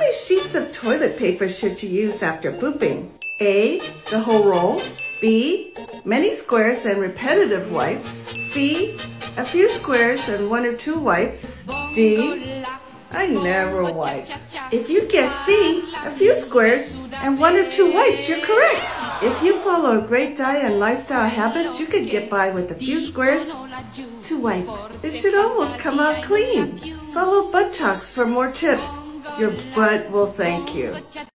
How many sheets of toilet paper should you use after pooping? A. The whole roll. B. Many squares and repetitive wipes. C. A few squares and one or two wipes. D. I never wipe. If you guess C, a few squares and one or two wipes, you're correct. If you follow a great diet and lifestyle habits, you could get by with a few squares to wipe. It should almost come out clean. Follow Butt Talks for more tips. Your butt will thank you.